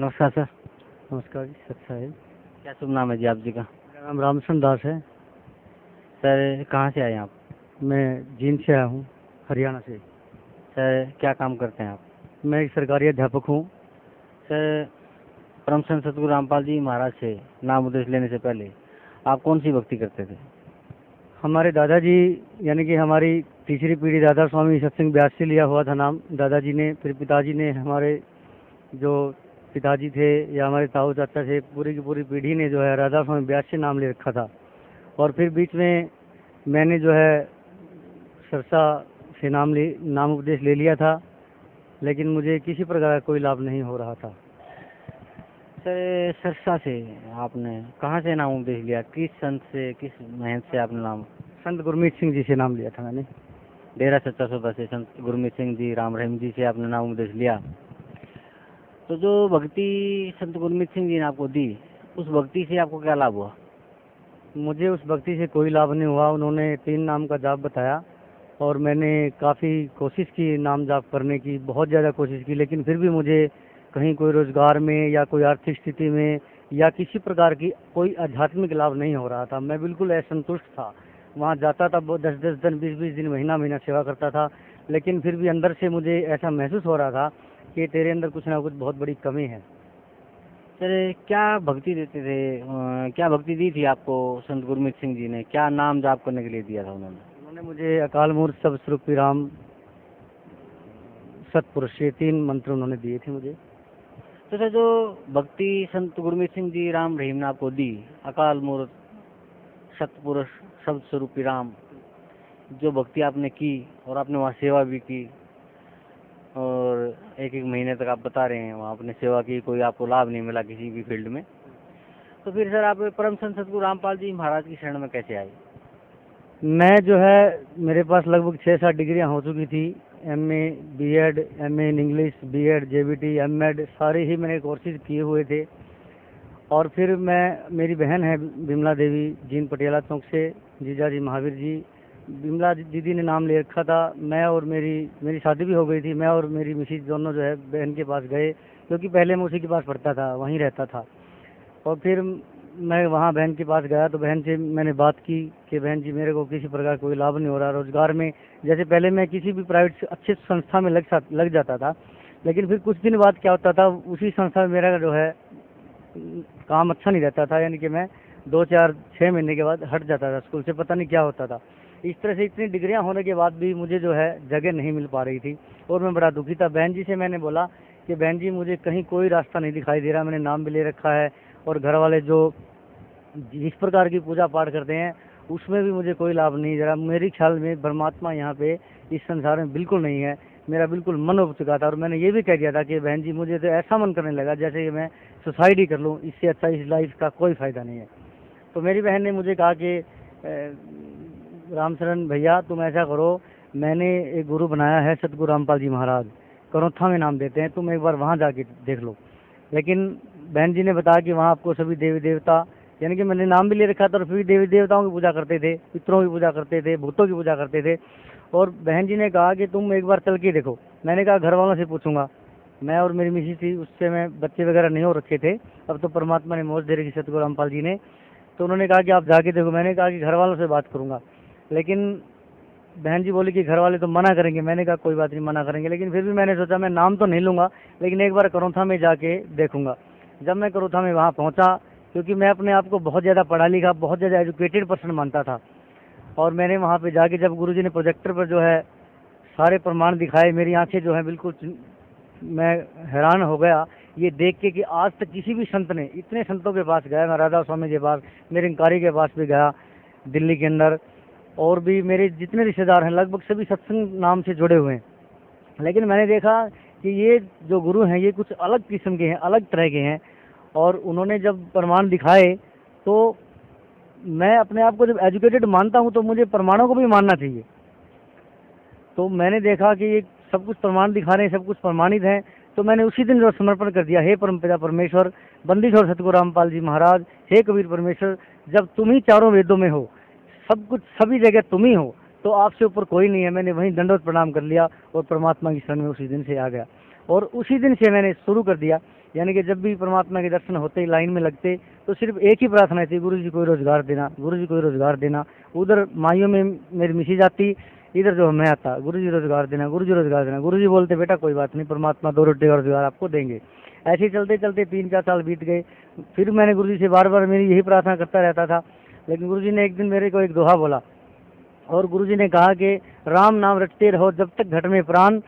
नमस्कार सर। नमस्कार जी सत साहिब क्या शुभ नाम है जी आप जी का? मेरा नाम रामचंद्र दास है। सर कहाँ से आए आप? मैं जींद से आया हूँ हरियाणा से। सर क्या काम करते हैं आप? मैं एक सरकारी अध्यापक हूँ। सर परम संत सतगुरु रामपाल जी महाराज से नाम उद्देश लेने से पहले आप कौन सी भक्ति करते थे? हमारे दादाजी यानी कि हमारी तीसरी पीढ़ी दादा स्वामी सत्संग ब्यास से लिया हुआ था नाम। दादाजी ने फिर पिताजी ने हमारे जो पिताजी थे या हमारे ताऊ चाचा थे पूरी की पूरी पीढ़ी ने जो है राधा स्वामी ब्यास से नाम ले रखा था। और फिर बीच में मैंने जो है सरसा से नाम ले नाम उपदेश ले लिया था लेकिन मुझे किसी प्रकार का कोई लाभ नहीं हो रहा था। सर सरसा से आपने कहाँ से नाम उपदेश लिया? किस संत से किस महंत से आपने नाम? संत गुरमीत सिंह जी से नाम लिया था मैंने। डेरा सच्चा सौदा से संत गुरमीत सिंह जी राम रहीम जी से आपने नाम उपदेश लिया। तो जो भक्ति संत गुरमीत सिंह जी ने आपको दी, उस भक्ति से आपको क्या लाभ हुआ? मुझे उस भक्ति से कोई लाभ नहीं हुआ। उन्होंने तीन नाम का जाप बताया और मैंने काफ़ी कोशिश की नाम जाप करने की, बहुत ज़्यादा कोशिश की, लेकिन फिर भी मुझे कहीं कोई रोज़गार में या कोई आर्थिक स्थिति में या किसी प्रकार की कोई आध्यात्मिक लाभ नहीं हो रहा था। मैं बिल्कुल असंतुष्ट था। वहाँ जाता था दस दस दिन, बीस बीस दिन महीना महीना सेवा करता था, लेकिन फिर भी अंदर से मुझे ऐसा महसूस हो रहा था कि तेरे अंदर कुछ ना कुछ बहुत बड़ी कमी है। सर क्या भक्ति देते थे? क्या भक्ति दी थी आपको संत गुरमीत सिंह जी ने? क्या नाम जाप करने के लिए दिया था उन्होंने? उन्होंने मुझे अकाल मूर्त सब स्वरूपी राम, सतपुरुष, ये तीन मंत्र उन्होंने दिए थे मुझे। तो सर, जो भक्ति संत गुरमीत सिंह जी, राम रहीम ने आपको दी, अकाल मूर्त, सतपुरुष शब्द स्वरूपी राम, जो भक्ति आपने की और आपने वहाँ सेवा भी की और एक एक महीने तक आप बता रहे हैं वहाँ आपने सेवा की, कोई आपको लाभ नहीं मिला किसी भी फ़ील्ड में। तो फिर सर, आप परम संत सतगुरु रामपाल जी महाराज की शरण में कैसे आए? मैं जो है, मेरे पास लगभग छः सात डिग्रियाँ हो चुकी थी। M A B Ed M A in English B Ed J B T M Ed सारे ही मैंने कोर्सेज किए हुए थे। और फिर मैं, मेरी बहन है बिमला देवी, जीन पटियाला चौक से जीजा जी महावीर जी बिमला दीदी ने नाम ले रखा था। मैं और मेरी मेरी शादी भी हो गई थी। मैं और मेरी मिसिज दोनों जो है बहन के पास गए क्योंकि पहले मैं उसी के पास पढ़ता था, वहीं रहता था। और फिर मैं वहाँ बहन के पास गया तो बहन से मैंने बात की कि बहन जी, मेरे को किसी प्रकार कोई लाभ नहीं हो रहा रोज़गार में। जैसे पहले मैं किसी भी प्राइवेट अच्छे संस्था में लग सा, लग जाता था, लेकिन फिर कुछ दिन बाद क्या होता था, उसी संस्था में मेरा जो है, काम अच्छा नहीं रहता था, यानी कि मैं दो चार छः महीने के बाद हट जाता था स्कूल से, पता नहीं क्या होता था। इस तरह से इतनी डिग्रियाँ होने के बाद भी मुझे जो है जगह नहीं मिल पा रही थी और मैं बड़ा दुखी था। बहन जी से मैंने बोला कि बहन जी, मुझे कहीं कोई रास्ता नहीं दिखाई दे रहा, मैंने नाम भी ले रखा है और घर वाले जो जिस प्रकार की पूजा पाठ करते हैं, उसमें भी मुझे कोई लाभ नहीं दे रहा मेरे ख्याल में परमात्मा यहाँ पे इस संसार में बिल्कुल नहीं है। मेरा बिल्कुल मन उब चुका था और मैंने ये भी कह दिया था कि बहन जी, मुझे तो ऐसा मन करने लगा जैसे कि मैं सुसाइड ही कर लूँ, इससे अच्छा इस लाइफ का कोई फ़ायदा नहीं है। तो मेरी बहन ने मुझे कहा कि रामचरण, भैया, तुम ऐसा करो, मैंने एक गुरु बनाया है सतगुरु रामपाल जी महाराज। करोथा में नाम देते हैं, तुम एक बार वहाँ जाके देख लो। लेकिन बहन जी ने बताया कि वहाँ आपको सभी देवी देवता, यानी कि मैंने नाम भी ले रखा था और फिर देवी देवताओं की पूजा करते थे, पितरों की पूजा करते थे, भूतों की पूजा करते थे। और बहन जी ने कहा कि तुम एक बार चल के देखो। मैंने कहा घर वालों से पूछूँगा। मैं और मेरी मिसी थी, उससे मैं बच्चे वगैरह नहीं हो रखे थे। अब तो परमात्मा ने मौज दे रखी सतगुरु रामपाल जी ने। तो उन्होंने कहा कि आप जाके देखो। मैंने कहा कि घर वालों से बात करूँगा। लेकिन बहन जी बोली कि घर वाले तो मना करेंगे। मैंने कहा, कोई बात नहीं, मना करेंगे। लेकिन फिर भी मैंने सोचा, मैं नाम तो नहीं लूँगा, लेकिन एक बार करोथा में जाके देखूँगा। जब मैं करोथा में वहाँ पहुँचा, क्योंकि मैं अपने आप को बहुत ज़्यादा पढ़ा लिखा, बहुत ज़्यादा एजुकेटेड पर्सन मानता था। और मैंने वहाँ पे जाके जब गुरुजी ने प्रोजेक्टर पर जो है सारे प्रमाण दिखाए, मेरी आँखें जो है बिल्कुल मैं हैरान हो गया। ये देख के कि आज तक किसी भी संत ने, इतने संतों के पास गया, मैं राधा स्वामी के पास निरंकारी के पास भी गया, दिल्ली के अंदर। और भी मेरे जितने रिश्तेदार हैं, लगभग सभी सत्संग नाम से जुड़े हुए हैं। लेकिन मैंने देखा कि ये जो गुरु हैं, ये कुछ अलग किस्म के हैं, अलग तरह के हैं। और उन्होंने जब प्रमाण दिखाए तो मैं अपने आप को जब एजुकेटेड मानता हूँ तो मुझे प्रमाणों को भी मानना चाहिए। तो मैंने देखा कि ये सब कुछ प्रमाण दिखा रहे हैं, सब कुछ प्रमाणित हैं। तो मैंने उसी दिन जो समर्पण कर दिया, हे परम पिता परमेश्वर, बंदीश्वर सतगुरु रामपाल जी महाराज, हे कबीर परमेश्वर, जब तुम ही चारों वेदों में हो सब कुछ, सभी जगह तुम ही हो। तो आपसे ऊपर कोई नहीं है। मैंने वहीं दंडवत प्रणाम कर लिया और परमात्मा की शरण में उसी दिन से आ गया। और उसी दिन से मैंने शुरू कर दिया। यानी कि जब भी परमात्मा के दर्शन होते ही लाइन में लगते तो सिर्फ़ एक ही प्रार्थना थी, गुरु जी कोई रोज़गार देना, गुरु जी कोई रोज़गार देना। उधर माइयों में मेरी मिसी जाती, इधर जो मैं आता, गुरु जी रोज़गार देना, गुरु जी रोज़गार देना। गुरु जी बोलते, बेटा, कोई बात नहीं, परमात्मा दो रोटी का रोज़गार आपको देंगे। ऐसे चलते चलते तीन चार साल बीत गए। फिर मैंने गुरु जी से बार बार मेरी यही प्रार्थना करता रहता था लेकिन गुरु जी ने एक दिन मेरे को एक दोहा बोला और गुरु जी ने कहा कि राम नाम रटते रहो जब तक घट में प्राण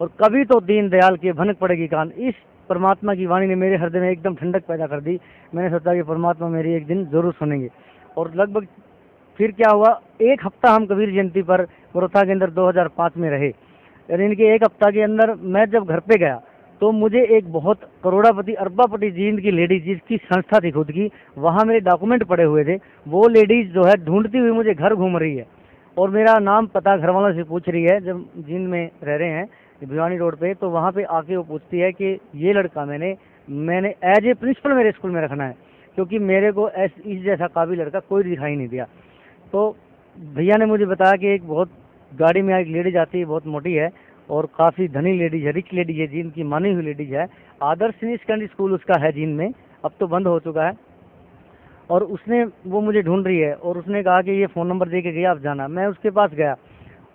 और कभी तो दीन दयाल की भनक पड़ेगी कान। इस परमात्मा की वाणी ने मेरे हृदय में एकदम ठंडक पैदा कर दी। मैंने सोचा कि परमात्मा मेरी एक दिन ज़रूर सुनेंगे। और लगभग फिर क्या हुआ? एक हफ़्ता हम कबीर जयंती पर बड़ौदा के अंदर 2005 में रहे। यानी इनके एक हफ़्ता के अंदर मैं जब घर पे गया तो मुझे एक बहुत करोड़ापति, अरबापति जींद की लेडीज़ जिसकी संस्था थी खुद की, वहाँ मेरे डॉक्यूमेंट पड़े हुए थे। वो लेडीज़ जो है ढूंढती हुई मुझे घर घूम रही है। और मेरा नाम पता घर वालों से पूछ रही है, जब जींद में रह रहे हैं, भिवानी रोड पे तो वहाँ पे आके वो पूछती है कि ये लड़का मैंने मैंने एज ए प्रिंसिपल मेरे स्कूल में रखना है, क्योंकि मेरे को ऐस इस जैसा काबिल लड़का कोई दिखाई नहीं दिया। तो भैया ने मुझे बताया कि एक बहुत गाड़ी में एक लेडीज़ आती है, बहुत मोटी है और काफ़ी धनी लेडीज़ है रिच लेडीज़ है, जिनकी मानी हुई लेडीज़ है। आदर्श सीनियर स्कूल उसका है जिन में, अब तो बंद हो चुका है। और उसने, वो मुझे ढूंढ रही है, और उसने कहा कि ये फ़ोन नंबर दे के गया, आप जाना। मैं उसके पास गया,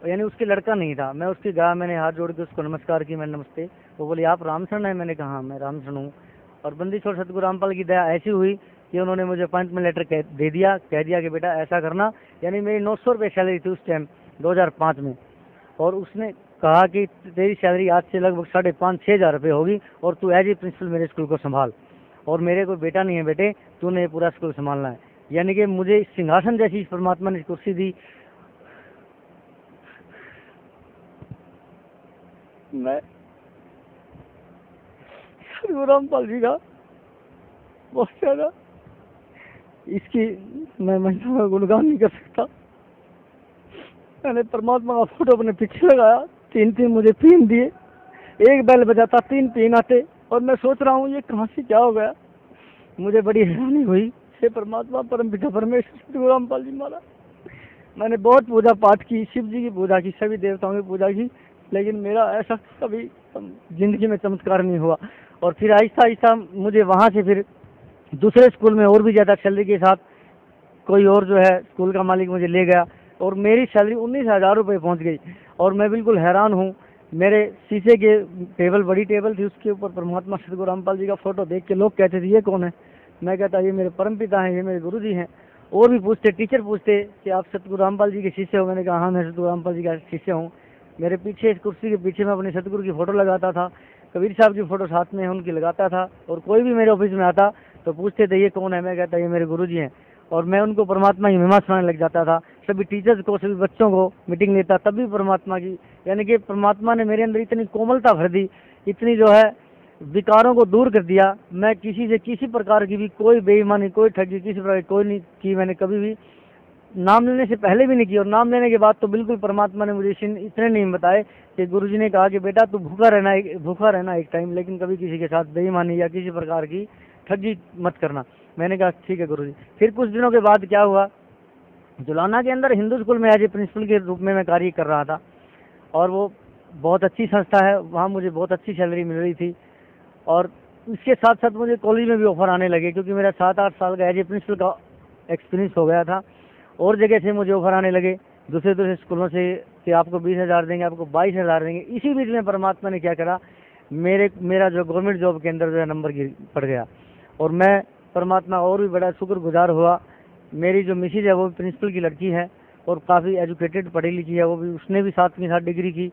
यानी उसके लड़का नहीं था। मैं उसके गया, मैंने हाथ जोड़ के उसको नमस्कार की, मैंने नमस्ते। वो बोली, आप रामशरण है? मैंने कहा हाँ मैं रामशरण हूँ। और बंदी छोड़ सतगुरु रामपाल की दया ऐसी हुई कि उन्होंने मुझे अपॉइंटमेंट लेटर कह, दे दिया, कह दिया कि, बेटा, ऐसा करना। यानी मेरी नौ सौ रुपये सैलरी थी उस टाइम 2005 में। और उसने कहा कि तेरी सैलरी आज से लगभग साढ़े पाँच छः हज़ार रुपये होगी और तू एज ए प्रिंसिपल मेरे स्कूल को संभाल। और मेरे कोई बेटा नहीं है बेटे, तूने पूरा स्कूल संभालना है। यानी कि मुझे सिंहासन जैसी परमात्मा ने कुर्सी दी। मैं रामपाल जी का बहुत ज़्यादा इसकी मैं महिला का गुणगान नहीं कर सकता। मैंने परमात्मा का फ़ोटो अपने पीछे लगाया। तीन तीन मुझे पीन दिए। एक बैल बजाता तीन पीन आते। और मैं सोच रहा हूँ, ये कहाँ से क्या हो गया? मुझे बड़ी हैरानी हुई। हे परमात्मा, परम पिता परमेश्वर, श्री रामपाल जी महाराज। मैंने बहुत पूजा पाठ की, शिव जी की पूजा की, सभी देवताओं की पूजा की, लेकिन मेरा ऐसा कभी ज़िंदगी में चमत्कार नहीं हुआ। और फिर आहिस्ता आहिस्ता मुझे वहाँ से फिर दूसरे स्कूल में और भी ज़्यादा सैलरी के साथ कोई और जो है स्कूल का मालिक मुझे ले गया। और मेरी सैलरी उन्नीस हज़ार रुपये पहुँच गई। और मैं बिल्कुल हैरान हूँ। मेरे शीशे के टेबल, बड़ी टेबल थी उसके ऊपर परमात्मा सतगुरु रामपाल जी का फ़ोटो देख के लोग कहते थे, ये कौन है? मैं कहता, ये मेरे परम पिता हैं, ये मेरे गुरु जी हैं। और भी पूछते, टीचर पूछते कि आप सतगुरु रामपाल जी के शिष्य हो? मैंने कहा हाँ मैं सतगुरु रामपाल जी का शिष्य हूँ। मेरे पीछे इस कुर्सी के पीछे मैं अपने सतगुरु की फ़ोटो लगाता था। कबीर साहब की फ़ोटो साथ में उनकी लगाता था। और कोई भी मेरे ऑफ़िस में आता तो पूछते थे, ये कौन है? मैं कहता, ये मेरे गुरु जी हैं। और मैं उनको परमात्मा की महिमा सुनाने लग जाता था। सभी टीचर्स को, सभी बच्चों को मीटिंग लेता तभी परमात्मा की, यानी कि परमात्मा ने मेरे अंदर इतनी कोमलता भर दी, इतनी जो है, विकारों को दूर कर दिया। मैं किसी से किसी प्रकार की भी कोई बेईमानी, कोई ठगी, किसी प्रकार की कोई नहीं की मैंने कभी भी। नाम लेने से पहले भी नहीं की और नाम लेने के बाद तो बिल्कुल परमात्मा ने मुझे इतने नहीं बताए कि गुरु ने कहा कि बेटा तू भूखा रहना एक, भूखा रहना एक टाइम लेकिन कभी किसी के साथ बेईमानी या किसी प्रकार की ठगी मत करना। मैंने कहा, ठीक है गुरु जी फिर कुछ दिनों के बाद क्या हुआ? जुलाना के अंदर हिंदू स्कूल में एज ए प्रिंसिपल के रूप में मैं कार्य कर रहा था। और वो बहुत अच्छी संस्था है, वहाँ मुझे बहुत अच्छी सैलरी मिल रही थी। और इसके साथ साथ मुझे कॉलेज में भी ऑफ़र आने लगे, क्योंकि मेरा सात आठ साल का एज ए प्रिंसिपल का एक्सपीरियंस हो गया था। और जगह से मुझे ऑफ़र आने लगे। दूसरे दूसरे स्कूलों से कि आपको बीस हज़ार देंगे, आपको बाईस हज़ार देंगे। इसी बीच में परमात्मा ने क्या करा, मेरे, मेरा जो गवर्नमेंट जॉब के अंदर जो है नंबर गिर, पड़ गया। और मैं, परमात्मा और भी बड़ा शुक्रगुजार हुआ। मेरी जो मिसिज है वो प्रिंसिपल की लड़की है और काफ़ी एजुकेटेड पढ़ी लिखी है वो भी उसने भी साथ में साथ डिग्री की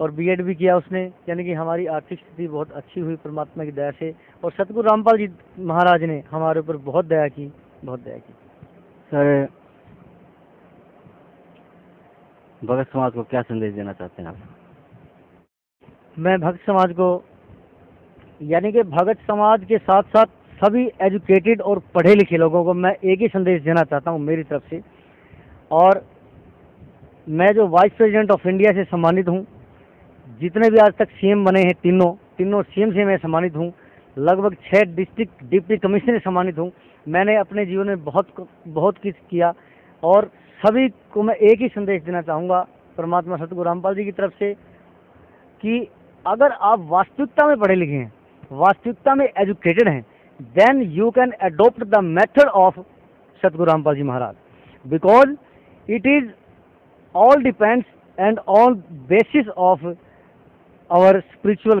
और बीएड भी किया उसने। यानी कि हमारी आर्थिक स्थिति बहुत अच्छी हुई परमात्मा की दया से। और सतगुरु रामपाल जी महाराज ने हमारे ऊपर बहुत दया की बहुत दया की। सर भगत समाज को क्या संदेश देना चाहते हैं आप? मैं भक्त समाज को यानी कि भगत समाज के साथ साथ सभी एजुकेटेड और पढ़े लिखे लोगों को मैं एक ही संदेश देना चाहता हूँ मेरी तरफ़ से। और मैं जो वाइस प्रेसिडेंट ऑफ़ इंडिया से सम्मानित हूँ, जितने भी आज तक सीएम बने हैं तीनों तीनों सीएम से मैं सम्मानित हूँ। लगभग छः डिस्ट्रिक्ट डिप्टी कमिश्नर सम्मानित हूँ। मैंने अपने जीवन में बहुत बहुत कुछ किया। और सभी को मैं एक ही संदेश देना चाहूँगा परमात्मा सतगुरु रामपाल जी की तरफ़ से कि अगर आप वास्तविकता में पढ़े लिखे हैं, वास्तविकता में एजुकेटेड हैं you can adopt the method of Satguru Rampal ji Maharaj because it is all depends and all basis of our spiritual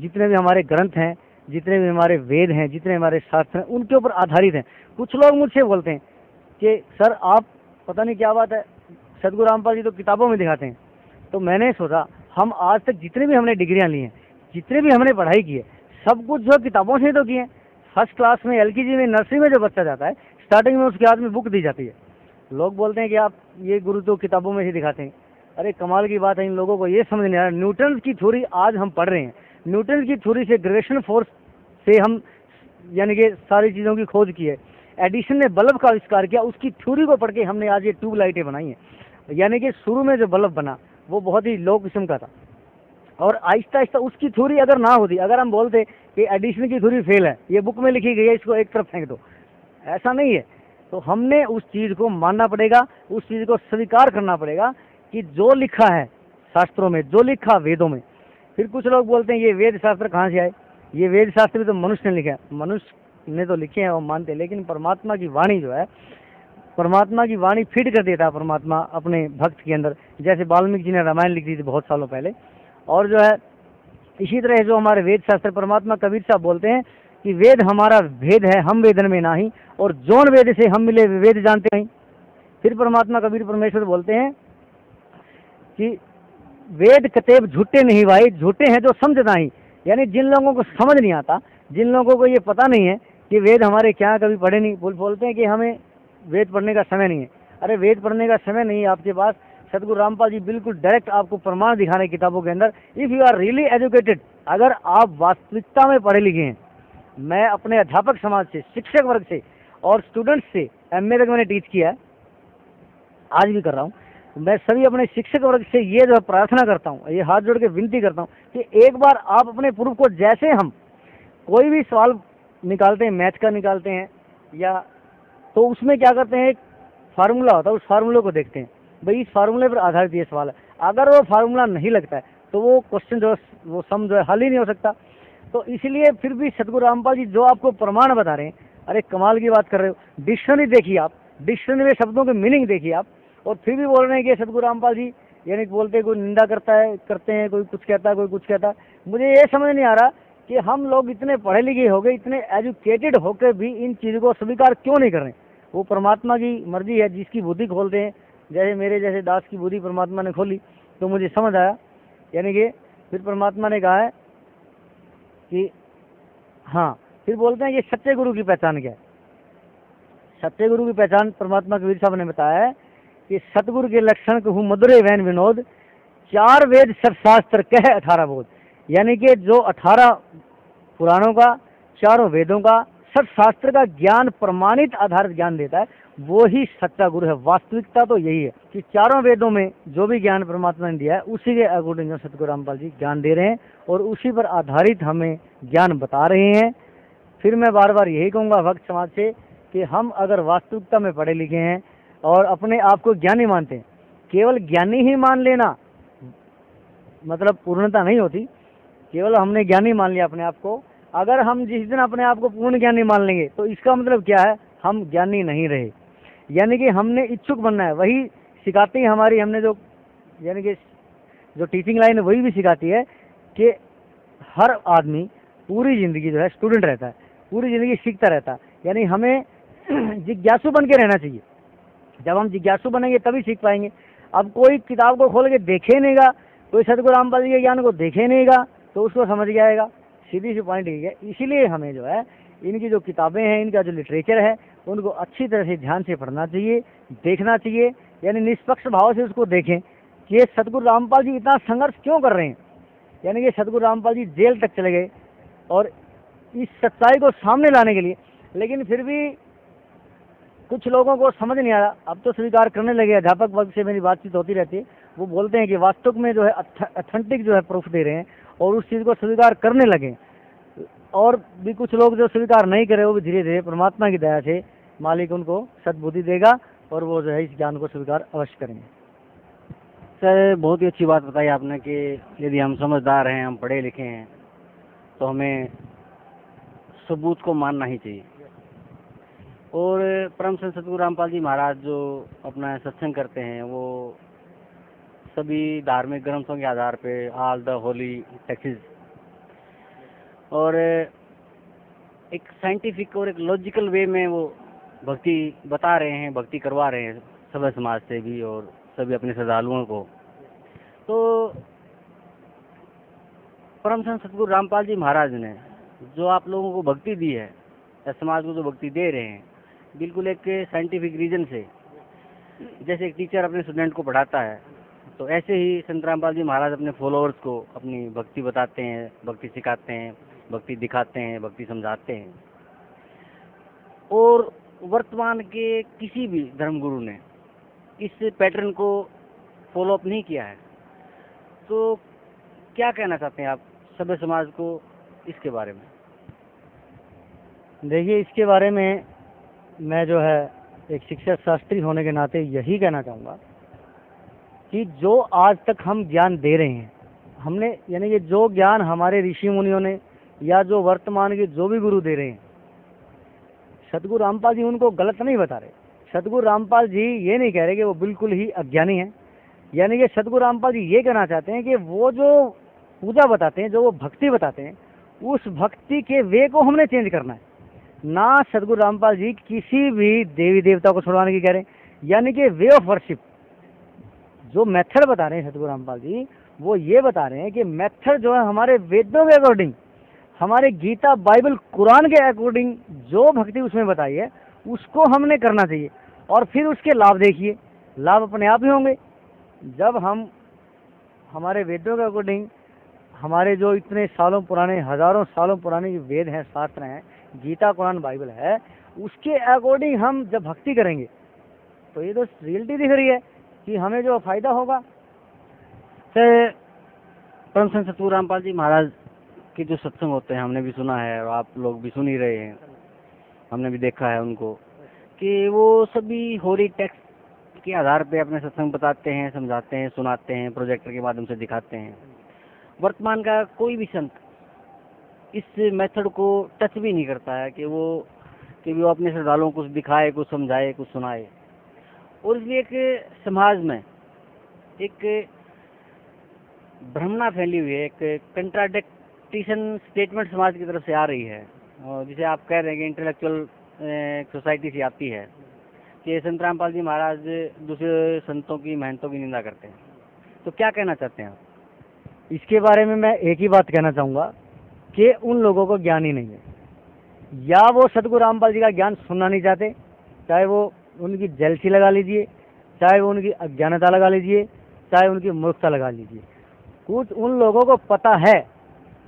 जितने भी हमारे ग्रंथ हैं, जितने भी हमारे वेद हैं, जितने हमारे शास्त्र हैं, उनके ऊपर आधारित हैं। कुछ लोग मुझसे बोलते हैं कि, सर, आप पता नहीं क्या बात है, सदगुरु रामपाल जी तो किताबों में दिखाते हैं। तो मैंने सोचा, हम आज तक जितने भी हमने डिग्रियाँ ली हैं, जितने भी हमने पढ़ाई की है सब कुछ जो किताबों से ही तो किए हैं। फ़र्स्ट क्लास में एल में नर्सरी में जो बच्चा जाता है स्टार्टिंग में उसके हाथ में बुक दी जाती है। लोग बोलते हैं कि आप ये गुरु तो किताबों में ही दिखाते हैं। अरे कमाल की बात है, इन लोगों को ये समझ नहीं आ रहा। न्यूटन की थ्योरी आज हम पढ़ रहे हैं। न्यूटन की थ्योरी से ग्रेविटेशन फोर्स से हम यानी कि सारी चीज़ों की खोज की है। एडिशन ने बल्ब का आविष्कार किया, उसकी थ्योरी को पढ़ के हमने आज ये ट्यूब लाइटें बनाई हैं। यानी कि शुरू में जो बल्ब बना, वो बहुत ही लो किस्म का था। और आहिस्ता आहिस्ता उसकी थ्योरी अगर ना होती, अगर हम बोलते कि एडिशन की थ्योरी फेल है, ये बुक में लिखी गई है, इसको एक तरफ़ फेंक दो। ऐसा नहीं है। तो हमने उस चीज़ को मानना पड़ेगा, उस चीज़ को स्वीकार करना पड़ेगा कि जो लिखा है शास्त्रों में, जो लिखा वेदों में, फिर कुछ लोग बोलते हैं, ये वेद शास्त्र कहाँ से आए? ये वेद शास्त्र भी तो मनुष्य ने लिखा है। मनुष्य ने तो लिखे हैं वो मानते हैं, लेकिन परमात्मा की वाणी जो है, परमात्मा की वाणी फिट कर देता है परमात्मा अपने भक्त के अंदर। जैसे वाल्मीकि जी ने रामायण लिख दी थी बहुत सालों पहले और जो है, इसी तरह जो हमारे वेद शास्त्र परमात्मा कबीर साहब बोलते हैं कि वेद हमारा भेद है, हम वेदन में नाही, और जौन वेद से हम मिले वेद जानते नहीं फिर परमात्मा कबीर परमेश्वर बोलते हैं कि वेद कतेब झूठे नहीं भाई, झूठे हैं जो समझ नहीं। यानी जिन लोगों को समझ नहीं आता, जिन लोगों को ये पता नहीं है कि वेद हमारे क्या कभी पढ़े नहीं, बोल, बोलते हैं कि हमें वेद पढ़ने का समय नहीं है। अरे, वेद पढ़ने का समय नहीं है आपके पास सदगुरु रामपाल जी बिल्कुल डायरेक्ट आपको प्रमाण दिखा रहे किताबों के अंदर if you are really educated अगर आप वास्तविकता में पढ़े लिखे हैं, मैं अपने अध्यापक समाज से, शिक्षक वर्ग से और स्टूडेंट्स से एमए तक मैंने टीच किया है, आज भी कर रहा हूँ, मैं सभी अपने शिक्षक वर्ग से ये जो प्रार्थना करता हूँ, ये हाथ जोड़ के विनती करता हूँ कि एक बार आप अपने प्रूफ को जैसे हम, कोई भी सवाल निकालते हैं, मैथ का निकालते हैं, या तो उसमें क्या करते हैं, एक फार्मूला होता है, उस फार्मूले को देखते हैं भाई, इस फार्मूले पर आधारित ये सवाल है। अगर वो फार्मूला नहीं लगता है तो वो क्वेश्चन जो वो सम जो है, हल ही नहीं हो सकता। तो इसलिए फिर भी सतगुरु रामपाल जी जो आपको प्रमाण बता रहे हैं, अरे कमाल की बात कर रहे हो। डिक्शनरी देखिए आप। डिक्शनरी में शब्दों के मीनिंग देखिए आप। और फिर भी बोल रहे हैं कि सतगुरु रामपाल जी, यानी बोलते कोई निंदा करता है, करते हैं, कोई कुछ कहता है, कोई कुछ कहता है। मुझे ये समझ नहीं आ रहा कि हम लोग इतने पढ़े लिखे हो गए, इतने एजुकेटेड होकर भी इन चीज़ों को स्वीकार क्यों नहीं कर रहे वो परमात्मा की मर्ज़ी है, जिसकी बुद्धि खोलते हैं जैसे मेरे जैसे दास की बुद्धि परमात्मा ने खोली तो मुझे समझ आया। यानी कि फिर परमात्मा ने कहा है कि हाँ फिर बोलते हैं ये सच्चे गुरु की पहचान क्या है? सच्चे गुरु की पहचान परमात्मा कबीर साहब ने बताया है कि सतगुरु के लक्षण कहूँ मधुरे वैन विनोद, चार वेद शास्त्र कह अठारह बोध। यानी कि जो अठारह पुराणों का, चारों वेदों का शास्त्र का ज्ञान, प्रमाणित आधारित ज्ञान देता है वो ही सच्चा गुरु है। वास्तविकता तो यही है कि चारों वेदों में जो भी ज्ञान परमात्मा ने दिया है, उसी के अकॉर्डिंग सतगुरु रामपाल जी ज्ञान दे रहे हैं और उसी पर आधारित हमें ज्ञान बता रहे हैं। फिर मैं बार बार यही कहूँगा भक्त समाज से कि हम अगर वास्तविकता में पढ़े लिखे हैं और अपने आप को ज्ञानी मानते हैं, केवल ज्ञानी ही मान लेना मतलब पूर्णता नहीं होती। केवल हमने ज्ञानी मान लिया अपने आप को। अगर हम जिस दिन अपने आप को पूर्ण ज्ञानी मान लेंगे तो इसका मतलब क्या है? हम ज्ञानी नहीं रहे। यानी कि हमने इच्छुक बनना है। वही सिखाती है हमारी, हमने जो, यानी कि जो टीचिंग लाइन है, वही भी सिखाती है कि हर आदमी पूरी ज़िंदगी जो है स्टूडेंट रहता है, पूरी ज़िंदगी सीखता रहता है। यानी हमें जिज्ञासु बन के रहना चाहिए। जब हम जिज्ञासु बनेंगे, तभी सीख पाएँगे। अब कोई किताब को खोल के देखे नहींगा कोई सतगुरु रामपाल जी के ज्ञान को देखे नहींगा तो उसको समझ जाएगा सीधी सी पॉइंट यही है। इसीलिए हमें जो है, इनकी जो किताबें हैं, इनका जो लिटरेचर है उनको अच्छी तरह से ध्यान से पढ़ना चाहिए, देखना चाहिए, यानी निष्पक्ष भाव से उसको देखें कि ये सतगुरु रामपाल जी इतना संघर्ष क्यों कर रहे हैं? यानी कि सतगुरु रामपाल जी जेल तक चले गए और इस सच्चाई को सामने लाने के लिए। लेकिन फिर भी कुछ लोगों को समझ नहीं आ रहा। अब तो स्वीकार करने लगे, अध्यापक वर्ग से मेरी बातचीत होती रहती है। वो बोलते हैं कि वास्तव में जो है अथेंटिक जो है प्रूफ दे रहे हैं और उस चीज़ को स्वीकार करने लगे। और भी कुछ लोग जो स्वीकार नहीं करे वो भी धीरे धीरे परमात्मा की दया से मालिक उनको सदबुद्धि देगा और वो जो है इस ज्ञान को स्वीकार अवश्य करेंगे। सर, बहुत ही अच्छी बात बताई आपने कि यदि हम समझदार हैं, हम पढ़े लिखे हैं तो हमें सबूत को मानना ही चाहिए। और परम संत सतगुरु रामपाल जी महाराज जो अपना सत्संग करते हैं, वो सभी धार्मिक ग्रंथों के आधार पे आल द होली टेक्सिस। और एक साइंटिफिक और एक लॉजिकल वे में वो भक्ति बता रहे हैं, भक्ति करवा रहे हैं सभा समाज से भी और सभी अपने श्रद्धालुओं को। तो परम संत सतगुरु रामपाल जी महाराज ने जो आप लोगों को भक्ति दी है, या समाज को जो भक्ति दे रहे हैं, बिल्कुल एक साइंटिफिक रीजन से, जैसे एक टीचर अपने स्टूडेंट को पढ़ाता है तो ऐसे ही संत रामपाल जी महाराज अपने फॉलोअर्स को अपनी भक्ति बताते हैं, भक्ति सिखाते हैं, भक्ति दिखाते हैं, भक्ति समझाते हैं। और वर्तमान के किसी भी धर्मगुरु ने इस पैटर्न को फॉलो अप नहीं किया है। तो क्या कहना चाहते हैं आप सभ्य समाज को इसके बारे में? देखिए, इसके बारे में मैं जो है एक शिक्षक शास्त्री होने के नाते यही कहना चाहूँगा कि जो आज तक हम ज्ञान दे रहे हैं, हमने यानी कि जो ज्ञान हमारे ऋषि मुनियों ने या जो वर्तमान के जो भी गुरु दे रहे हैं सतगुरु रामपाल जी उनको गलत नहीं बता रहे। सतगुरु रामपाल जी ये नहीं कह रहे कि वो बिल्कुल ही अज्ञानी हैं। यानी कि सतगुरु रामपाल जी ये कहना चाहते हैं कि वो जो पूजा बताते हैं, जो वो भक्ति बताते हैं, उस भक्ति के वे को हमने चेंज करना है। ना सतगुरु रामपाल जी किसी भी देवी देवता को छुड़वाने की कह रहे हैं। यानी कि वे ऑफ़ वर्शिप जो मेथड बता रहे हैं सतगुरु रामपाल जी, वो ये बता रहे हैं कि मेथड जो है हमारे वेदों के अकॉर्डिंग हमारे गीता बाइबल कुरान के अकॉर्डिंग जो भक्ति उसमें बताई है, उसको हमने करना चाहिए। और फिर उसके लाभ देखिए। लाभ अपने आप ही होंगे। जब हम, हमारे वेदों के अकॉर्डिंग हमारे जो इतने सालों पुराने, हज़ारों सालों पुराने जो वेद हैं, शास्त्र हैं, गीता, कुरान, बाइबल है, उसके अकॉर्डिंग हम जब भक्ति करेंगे तो ये तो रियलिटी दिख रही है कि हमें जो फ़ायदा होगा। से परम संत सतगुरु रामपाल जी महाराज के जो सत्संग होते हैं, हमने भी सुना है और आप लोग भी सुन ही रहे हैं। हमने भी देखा है उनको कि वो सभी होरी टेक्स्ट के आधार पे अपने सत्संग बताते हैं, समझाते हैं, सुनाते हैं, प्रोजेक्टर के माध्यम से दिखाते हैं। वर्तमान का कोई भी संत इस मेथड को टच भी नहीं करता है कि वो कि वो अपने श्रद्धालुओं को दिखाए, कुछ समझाए, कुछ सुनाए। और इसलिए एक समाज में एक भ्रमणा फैली हुई है, एक कंट्राडिक्टिशन स्टेटमेंट समाज की तरफ़ से आ रही है और जिसे आप कह रहे हैं कि इंटेलेक्चुअल सोसाइटी से आती है कि संत रामपाल जी महाराज दूसरे संतों की मेहनतों की निंदा करते हैं। तो क्या कहना चाहते हैं आप? इसके बारे में मैं एक ही बात कहना चाहूँगा कि उन लोगों को ज्ञान ही नहीं है। या वो सतगुरु रामपाल जी का ज्ञान सुनना नहीं चाहते, चाहे वो उनकी जेलसी लगा लीजिए, चाहे वो उनकी अज्ञानता लगा लीजिए, चाहे उनकी मूर्खता लगा लीजिए। कुछ उन लोगों को पता है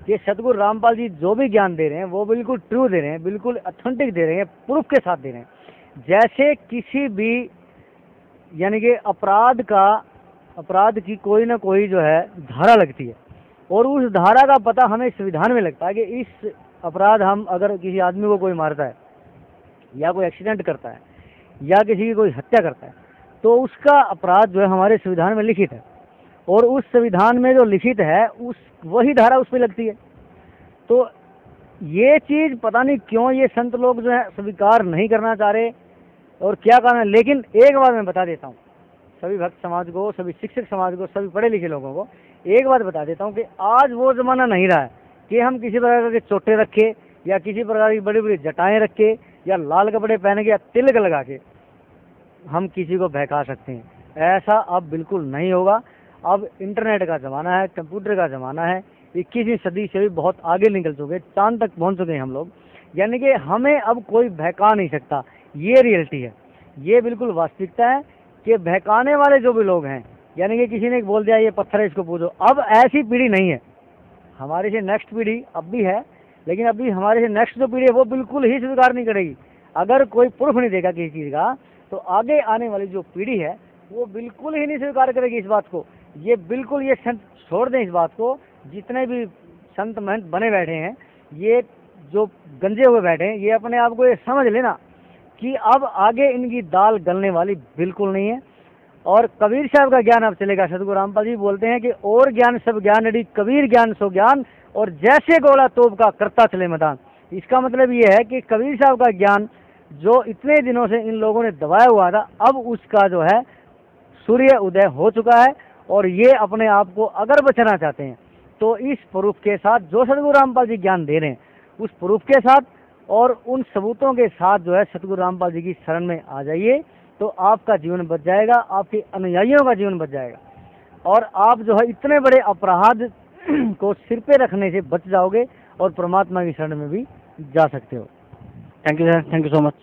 कि सतगुरु रामपाल जी जो भी ज्ञान दे रहे हैं, वो बिल्कुल ट्रू दे रहे हैं, बिल्कुल अथेंटिक दे रहे हैं प्रूफ के साथ दे रहे हैं। जैसे किसी भी, यानी कि अपराध का, अपराध की कोई ना कोई जो है, धारा लगती है। और उस धारा का पता हमें संविधान में लगता है कि इस अपराध हम अगर किसी आदमी को कोई मारता है, या कोई एक्सीडेंट करता है, या किसी की कोई हत्या करता है तो उसका अपराध जो है हमारे संविधान में लिखित है। और उस संविधान में जो लिखित है, उस, वही धारा उस पर लगती है। तो ये चीज़ पता नहीं क्यों ये संत लोग जो है, स्वीकार नहीं करना चाह रहे और क्या कारण है? लेकिन एक बार मैं बता देता हूँ। सभी भक्त समाज को, सभी शिक्षक समाज को, सभी पढ़े लिखे लोगों को एक बात बता देता हूँ कि आज वो ज़माना नहीं रहा है कि हम किसी प्रकार के चोटे रखे या किसी प्रकार की बड़ी बड़ी जटाएँ रखे या लाल कपड़े पहन के या तिलक लगा के हम किसी को बहका सकते हैं। ऐसा अब बिल्कुल नहीं होगा। अब इंटरनेट का ज़माना है, कंप्यूटर का ज़माना है, इक्कीसवीं सदी से भी बहुत आगे निकल चुके चाँद तक पहुँच चुके हैं हम लोग। यानी कि हमें अब कोई बहका नहीं सकता, ये रियलिटी है। ये बिल्कुल वास्तविकता है कि बहकाने वाले जो भी लोग हैं, यानी कि किसी ने बोल दिया, ये पत्थर है, इसको पूछो अब ऐसी पीढ़ी नहीं है। हमारे से नेक्स्ट पीढ़ी अब भी है, लेकिन अभी हमारे से नेक्स्ट जो पीढ़ी है, वो बिल्कुल ही स्वीकार नहीं करेगी। अगर कोई प्रूफ नहीं देगा किसी चीज़ का तो आगे आने वाली जो पीढ़ी है, वो बिल्कुल ही नहीं स्वीकार करेगी इस बात को। ये बिल्कुल ये संत छोड़ दें इस बात को, जितने भी संत महंत बने बैठे हैं, ये जो गंजे हुए बैठे हैं, ये अपने आप को ये समझ लेना कि अब आगे इनकी दाल गलने वाली बिल्कुल नहीं है। और कबीर साहब का ज्ञान अब चलेगा, सदगुरु रामपाल जी बोलते हैं कि और ज्ञान सब ज्ञान अड़ी कबीर ज्ञान सो ज्ञान, और जैसे गोला तोप का करता चले मैदान। इसका मतलब ये है कि कबीर साहब का ज्ञान जो इतने दिनों से इन लोगों ने दबाया हुआ था, अब उसका जो है, सूर्य उदय हो चुका है। और ये अपने आप को अगर बचाना चाहते हैं तो इस प्रूफ के साथ जो सदगुरु रामपाल जी ज्ञान दे रहे हैं, उस प्रूफ के साथ और उन सबूतों के साथ जो है सतगुरु रामपाल जी की शरण में आ जाइए तो आपका जीवन बच जाएगा, आपके अनुयायियों का जीवन बच जाएगा। और आप जो है इतने बड़े अपराध को सिर पे रखने से बच जाओगे और परमात्मा की शरण में भी जा सकते हो। Thank you sir thank you so much